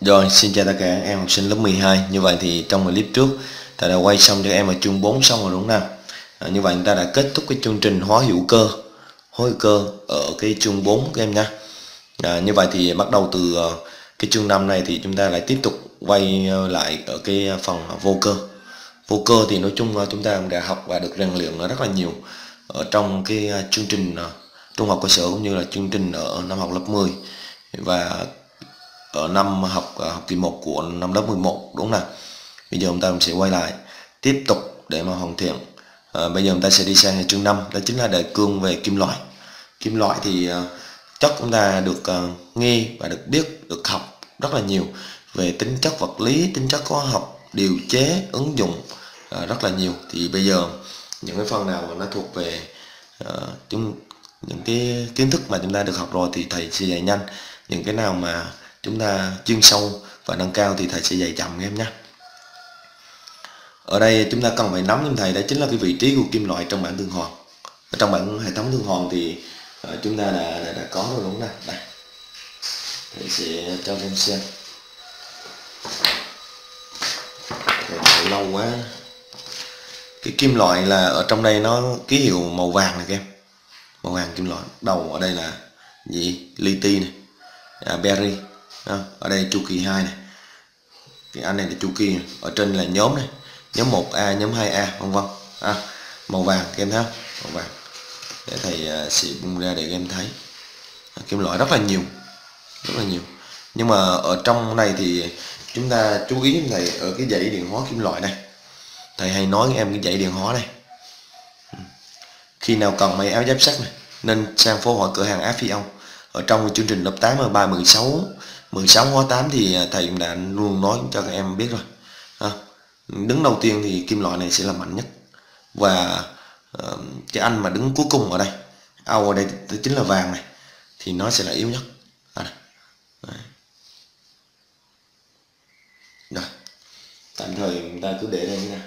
Rồi, xin chào tất cả các em học sinh lớp 12 Như vậy thì trong clip trước Ta đã quay xong cho em ở chương 4 xong rồi đúng không nào? À, Như vậy chúng ta đã kết thúc cái chương trình hóa hữu cơ Hóa hữu cơ ở cái chương 4 các em nha. À, Như vậy thì bắt đầu từ à, cái chương 5 này thì chúng ta lại tiếp tục quay à, lại ở cái phần vô cơ. Vô cơ thì nói chung à, chúng ta đã học và được rèn luyện rất là nhiều Ở trong cái chương trình trung học cơ sở cũng như là chương trình ở năm học lớp 10 Và ở năm học à, học kỳ 1 của năm lớp 11 đúng không nào? Bây giờ chúng ta sẽ quay lại tiếp tục để mà hoàn thiện. À, bây giờ chúng ta sẽ đi sang chương 5 đó chính là đề cương về kim loại. Kim loại thì uh, chắc chúng ta được uh, nghe và được biết được học rất là nhiều về tính chất vật lý tính chất hóa học điều chế ứng dụng uh, rất là nhiều. Thì bây giờ những cái phần nào mà nó thuộc về uh, chúng những cái kiến thức mà chúng ta được học rồi thì thầy sẽ dạy nhanh. Những cái nào mà chúng ta chuyên sâu và nâng cao thì thầy sẽ dạy chậm em nhé. Ở đây chúng ta cần phải nắm giùm thầy đó chính là cái vị trí của kim loại trong bảng tương hoàn ở trong bảng hệ thống tương hoàn thì ờ, chúng ta đã, đã, đã có rồi đúng không đây. Thầy sẽ cho em xem. Thầy lâu quá. Cái kim loại là ở trong đây nó ký hiệu màu vàng này em. Màu vàng kim loại. Đầu ở đây là gì? Li này. À, berry ở đây chu kỳ 2 này. Cái anh này là chu kỳ ở trên là nhóm này. Nhóm 1A nhóm 2A vân vân. À, màu vàng các em thấy không? Màu vàng. Để thầy à, uh, sẽ bung ra để các em thấy. À, kim loại rất là nhiều rất là nhiều. Nhưng mà ở trong này thì chúng ta chú ý thầy ở cái dãy điện hóa kim loại này. Thầy hay nói với em cái dãy điện hóa này. Ừ. Khi nào cần may áo giáp sắt này nên sang phố hỏi cửa hàng áp phi ông ở trong chương trình lớp 8 và 3 16 16 hóa 8 thì à, thầy cũng đã luôn nói cho các em biết rồi. À, đứng đầu tiên thì kim loại này sẽ là mạnh nhất. Và uh, cái anh mà đứng cuối cùng ở đây ao ở đây chính là vàng này thì nó sẽ là yếu nhất. À, rồi. Tạm thời chúng ta cứ để đây nha.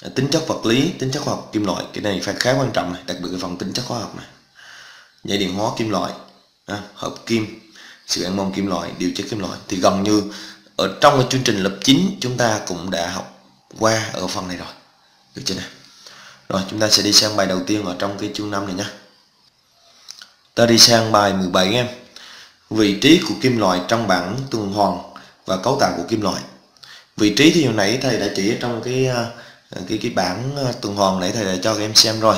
À, tính chất vật lý tính chất khoa học kim loại cái này phải khá quan trọng này đặc biệt cái phần tính chất khoa học này. Dây điện hóa kim loại à, hợp kim. Sự ăn mòn kim loại điều chế kim loại. Thì gần như ở trong cái chương trình lớp 9 chúng ta cũng đã học qua ở phần này rồi. Được chưa nào? Rồi chúng ta sẽ đi sang bài đầu tiên ở trong cái chương 5 này nhé ta đi sang bài 17 em. Vị trí của kim loại trong bảng tuần hoàn và cấu tạo của kim loại. Vị trí thì hồi nãy thầy đã chỉ trong cái à, cái cái bảng à, tuần hoàn nãy thầy đã cho các em xem rồi.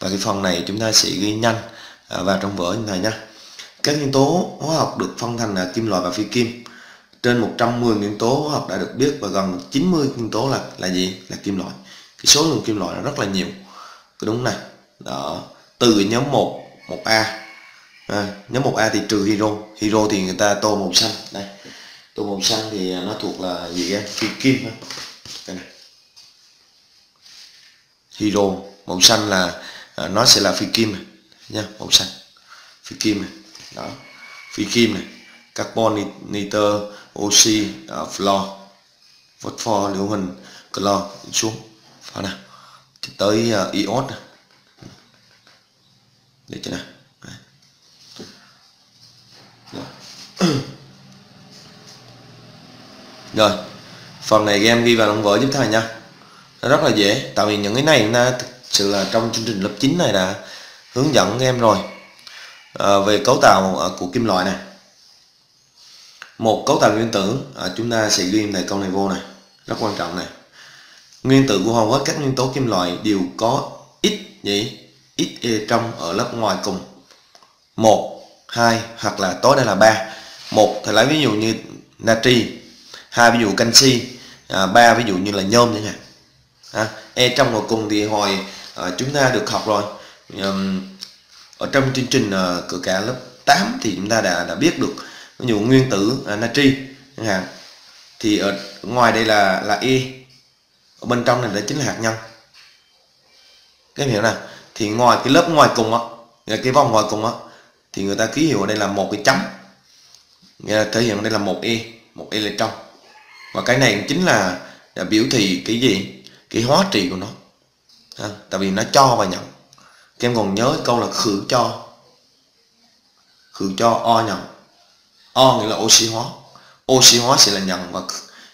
Và cái phần này chúng ta sẽ ghi nhanh à, vào trong vở như thầy nhé các nguyên tố hóa học được phân thành là kim loại và phi kim. Trên 110 nguyên tố hóa học đã được biết và gần 90 nguyên tố là là gì? Là kim loại. Cái số lượng kim loại là rất là nhiều. Đúng này. Đó. Từ nhóm 1, 1A. À, nhóm 1A thì trừ hydro. Hydro thì người ta tô màu xanh. Đây. Tô màu xanh thì nó thuộc là gì em? Phi kim. Đây này. Hydro màu xanh là à, nó sẽ là phi kim nha, màu xanh. Phi kim này đó. Phi kim này carbon nitơ oxy uh, flo phosphor lưu huỳnh clo xuống. Đó nào tới uh, iốt này. được cho nào rồi. phần này em ghi vào đồng vở giúp thầy nha. Nó rất là dễ tại vì những cái này na thực sự là trong chương trình lớp 9 này đã hướng dẫn em rồi à, về cấu tạo à, của kim loại này. Một cấu tạo nguyên tử. À, chúng ta sẽ ghi này câu này vô này. Rất quan trọng này. Nguyên tử của hầu hết các nguyên tố kim loại đều có ít nhỉ? Ít e trong ở lớp ngoài cùng. Một hai hoặc là tối đa là ba. Một thì lấy ví dụ như natri. Hai ví dụ canxi. À, ba ví dụ như là nhôm chẳng hạn. À, e trong ngoài cùng thì hồi à, chúng ta được học rồi. Um, ở trong chương trình ờ, uh, cửa cả lớp 8 thì chúng ta đã đã biết được ví dụ nguyên tử uh, natri chẳng hạn. Thì ở ngoài đây là là e ở bên trong này là chính là hạt nhân. Các em hiểu nào? Thì ngoài cái lớp ngoài cùng á cái vòng ngoài cùng á thì người ta ký hiệu ở đây là một cái chấm. Nghĩa là thể hiện đây là một e một e là trong và cái này chính là, là biểu thị cái gì? Cái hóa trị của nó. À, tại vì nó cho và nhận các em còn nhớ câu là khử cho. Khử cho o nhầm O nghĩa là oxy hóa. Oxy hóa sẽ là nhận và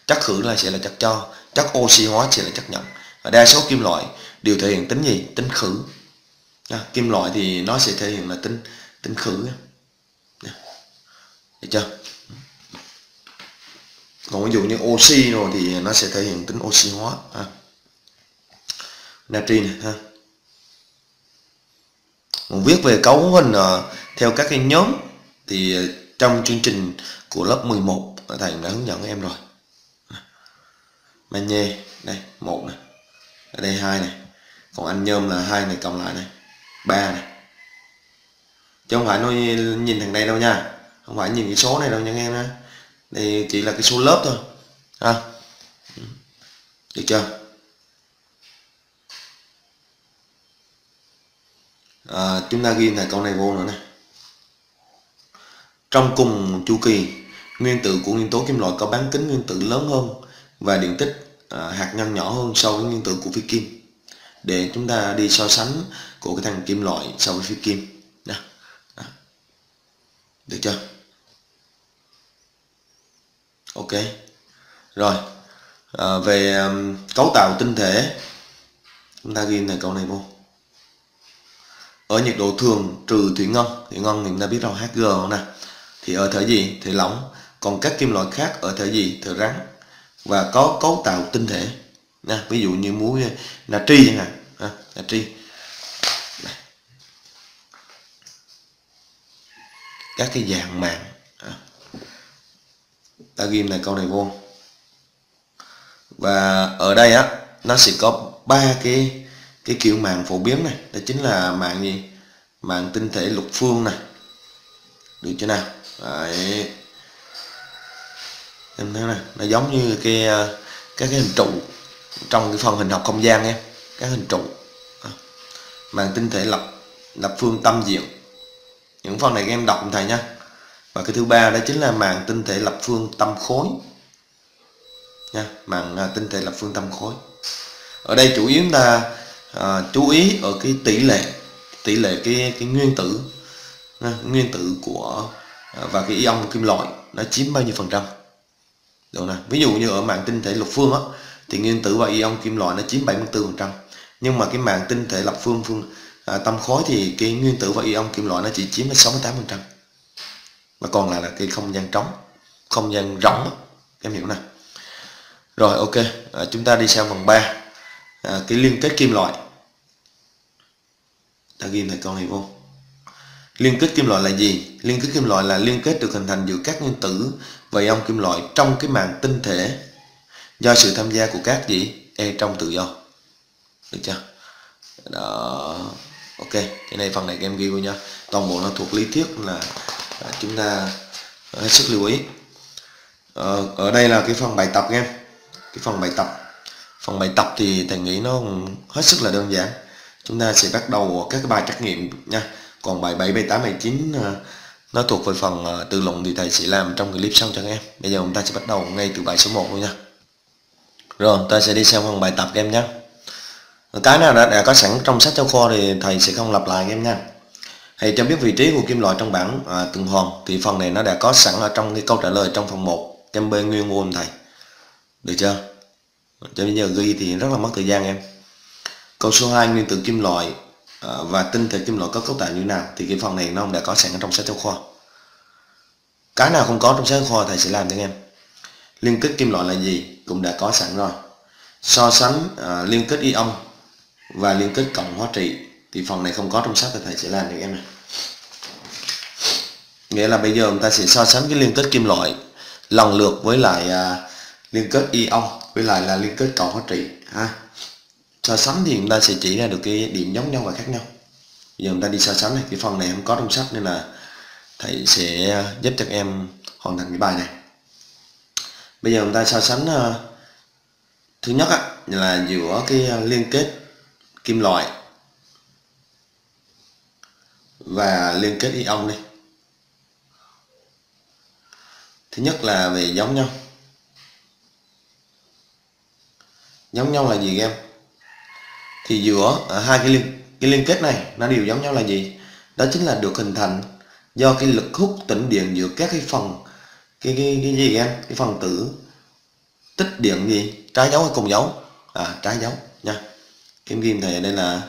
chất khử là sẽ là chất cho. Chất oxy hóa sẽ là chất nhận. Và đa số kim loại đều thể hiện tính gì? Tính khử. À, kim loại thì nó sẽ thể hiện là tính tính khử được chưa? Còn ví dụ như oxy rồi thì nó sẽ thể hiện tính oxy hóa ha. natri này ha còn viết về cấu hình ờ, theo các cái nhóm, thì ờ, trong chương trình của lớp 11 thầy đã hướng dẫn em rồi. Magie đây, một này. Ở đây hai này. Còn anh nhôm là hai này, cộng lại này. Ba này. Chứ không phải nó nhìn thằng đây đâu nha. Không phải nhìn cái số này đâu nha em nha. Đây chỉ là cái số lớp thôi. Ha? Ừ. Được chưa? À, chúng ta ghi lại câu này vô nữa này trong cùng chu kỳ nguyên tử của nguyên tố kim loại có bán kính nguyên tử lớn hơn và điện tích à, hạt nhân nhỏ hơn so với nguyên tử của phi kim. Để chúng ta đi so sánh của cái thằng kim loại so với phi kim. Đó. Đó. được chưa? Ok. Rồi à, về um, cấu tạo tinh thể. Chúng ta ghi này câu này vô ở nhiệt độ thường trừ thủy ngân thủy ngân thì chúng ta biết rồi Hg nè. Thì ở thể gì? Thể lỏng. Còn các kim loại khác ở thể gì? Thể rắn. Và có cấu tạo tinh thể. Nha ví dụ như muối eh, natri chẳng hạn. À, natri. Các cái dạng mạng. à. ta ghi này câu này vô. Và ở đây á nó sẽ có ba cái cái kiểu màng phổ biến này, đó chính là màng gì? Màng tinh thể lục phương này được chưa nào? Đấy. em thấy này nó giống như cái ờ, các cái hình trụ trong cái phần hình học không gian em các hình trụ. Màng tinh thể lập lập phương tâm diện những phần này các em đọc thầy nha. Và cái thứ ba đó chính là màng tinh thể lập phương tâm khối. Nha màng à, tinh thể lập phương tâm khối. Ở đây chủ yếu là à, chú ý ở cái tỷ lệ tỷ lệ cái cái nguyên tử à, nguyên tử của à, và cái ion kim loại nó chiếm bao nhiêu phần trăm. Được nè ví dụ như ở mạng tinh thể lục phương á thì nguyên tử và ion kim loại nó chiếm 74 phần trăm. Nhưng mà cái mạng tinh thể lập phương phương à, tâm khối thì cái nguyên tử và ion kim loại nó chỉ chiếm 68 phần trăm. Và còn lại là cái không gian trống không gian rỗng em hiểu nè. Rồi ok à, chúng ta đi sang phần 3 à, cái liên kết kim loại. Ta ghi lại con này vô. Liên kết kim loại là gì? Liên kết kim loại là liên kết được hình thành giữa các nguyên tử và ion kim loại trong cái màng tinh thể do sự tham gia của các gì? E trong tự do. Được chưa? Đó. Ok cái này phần này các em ghi vô nha. Toàn bộ nó thuộc lý thuyết là à, chúng ta hết sức lưu ý. Ờ, ở đây là cái phần bài tập em cái phần bài tập phần bài tập thì thầy nghĩ nó hết sức là đơn giản. Chúng ta sẽ bắt đầu các cái bài trắc nghiệm nha. Còn bài 7, bài 8, bài 9 ờ, nó thuộc về phần ờ, tự luận thì thầy sẽ làm trong clip sau cho các em. Bây giờ chúng ta sẽ bắt đầu ngay từ bài số 1 luôn nha. Rồi ta sẽ đi xem phần bài tập các em nhé. Cái nào đã, đã có sẵn trong sách giáo khoa thì thầy sẽ không lặp lại các em nha. Hãy cho biết vị trí của kim loại trong bảng ờ, à, từng hòn thì phần này nó đã có sẵn ở trong cái câu trả lời trong phần 1 em B nguyên môn thầy. Được chưa? Cho bây giờ ghi thì rất là mất thời gian em. Câu số 2 nguyên tử kim loại ờ, và tinh thể kim loại có cấu tạo như nào? Thì cái phần này nó đã có sẵn ở trong sách giáo khoa. Cái nào không có trong sách giáo khoa thầy sẽ làm cho em. Liên kết kim loại là gì? Cũng đã có sẵn rồi. So sánh uh, liên kết ion và liên kết cộng hóa trị thì phần này không có trong sách thì thầy sẽ làm cho em này. Nghĩa là bây giờ chúng ta sẽ so sánh cái liên kết kim loại lần lượt với lại uh, liên kết ion với lại là liên kết cầu hóa trị ha. So sánh thì chúng ta sẽ chỉ ra được cái điểm giống nhau và khác nhau. Bây giờ chúng ta đi so sánh này cái phần này không có trong sách nên là thầy sẽ ờ, giúp cho các em hoàn thành cái bài này. Bây giờ chúng ta so sánh uh, thứ nhất á, là giữa cái ờ, liên kết kim loại và liên kết ion đi. Thứ nhất là về giống nhau. Giống nhau là gì em? Thì giữa à, hai cái liên cái liên kết này nó đều giống nhau là gì? Đó chính là được hình thành do cái lực hút tĩnh điện giữa các cái phần cái cái cái gì em? Cái phần tử tích điện gì? Trái dấu hay cùng dấu? À trái dấu nha. Kim kim thầy đây là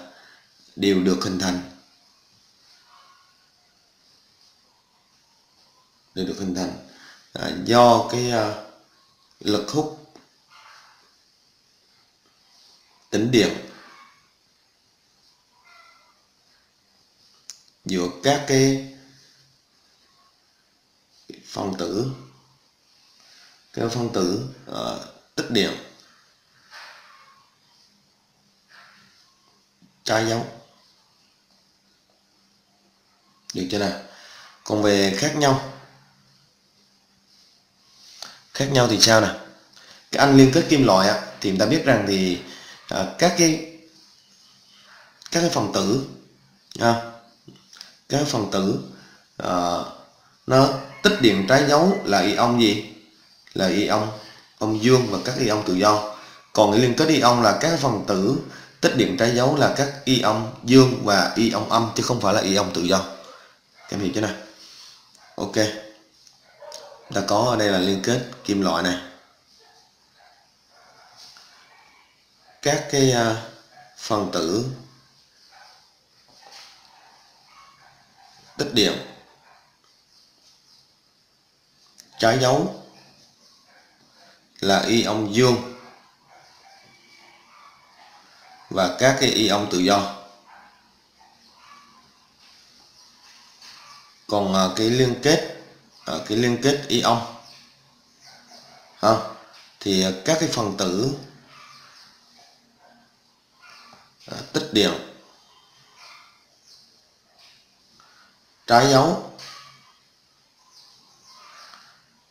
đều được hình thành. Đều được hình thành. À, do cái uh, lực hút tính điểm giữa các cái phân tử các phân tử uh, tích điểm trái dấu được chưa nào? Còn về khác nhau khác nhau thì sao nè cái anh liên kết kim loại á, thì chúng ta biết rằng thì à, các cái các cái phần tử à, các cái phần tử à, nó tích điện trái dấu là ion gì? Là ion âm dương và các ion tự do. Còn cái liên kết ion là các phần tử tích điện trái dấu là các ion dương và ion âm chứ không phải là ion tự do. Các em hiểu chưa nào? Ok. Ta có ở đây là liên kết kim loại này. Các cái à, phần tử tích điện, trái dấu là ion dương và các cái ion tự do. Còn à, cái liên kết à, cái liên kết ion, ha, thì các cái phần tử à, tích điện trái dấu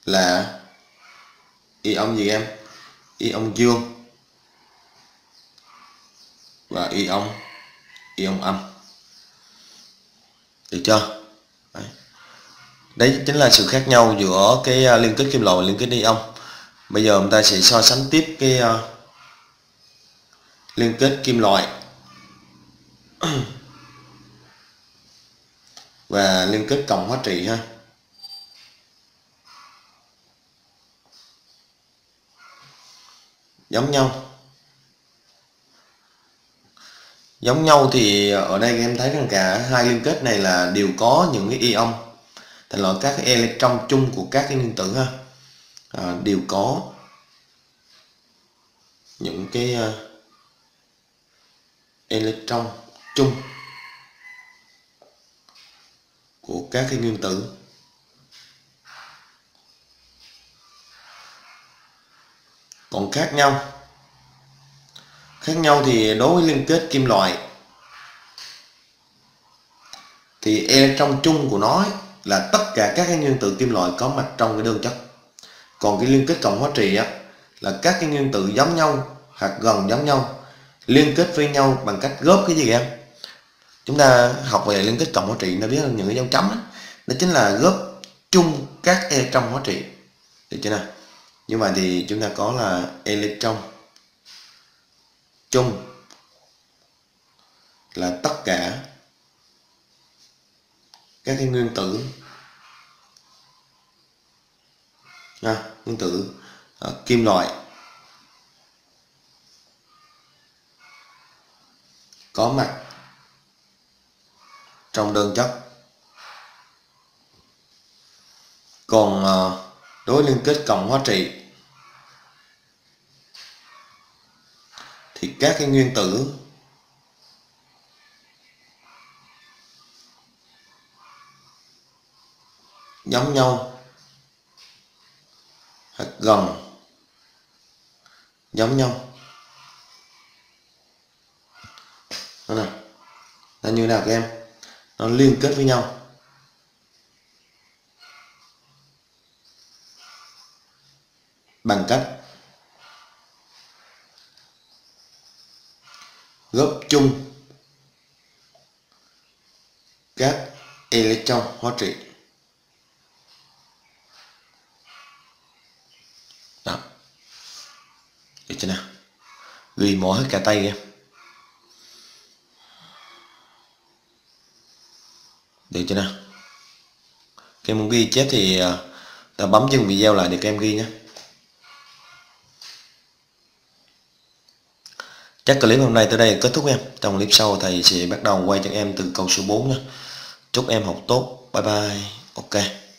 là ion gì em? Ion dương. Và ion ion âm. Được chưa? Đấy. đấy chính là sự khác nhau giữa cái à, liên kết kim loại và liên kết ion bây giờ chúng ta sẽ so sánh tiếp cái uh, liên kết kim loại và liên kết cộng hóa trị ha. Giống nhau. Giống nhau thì ở đây em thấy rằng cả hai liên kết này là đều có những cái ion thành loại các cái electron chung của các cái nguyên tử ha. À, đều có những cái uh, electron chung của các cái nguyên tử. Còn khác nhau. Khác nhau thì đối với liên kết kim loại thì electron chung của nó là tất cả các cái nguyên tử kim loại có mặt trong cái đơn chất. Còn cái liên kết cộng hóa trị á, là các cái nguyên tử giống nhau hoặc gần giống nhau liên kết với nhau bằng cách góp cái gì em? Chúng ta học về liên kết cộng hóa trị nó biết những cái dấu chấm đó, đó chính là góp chung các electron hóa trị. Được chưa nào? Như vậy thì chúng ta có là electron chung là tất cả các cái nguyên tử. À, nguyên tử à, kim loại. Có mặt trong đơn chất. Còn ờ, đối liên kết cộng hóa trị, thì các cái nguyên tử giống nhau hoặc gần giống nhau. Đó này là như nào các em? Nó liên kết với nhau. Bằng cách góp chung các electron hóa trị. Đó. Được chưa nào? Ghi mỏ hết cả tay em. Được chưa nào? Cái muốn ghi chép thì à, ta bấm dừng video lại để các em ghi nhé. Chắc clip hôm nay tới đây kết thúc em. Trong clip sau, thầy sẽ bắt đầu quay cho em từ câu số 4 nhé. Chúc em học tốt. Bye bye. Ok.